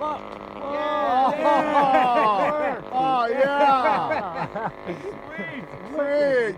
Oh, yeah. oh, yeah. Sweet. Sweet.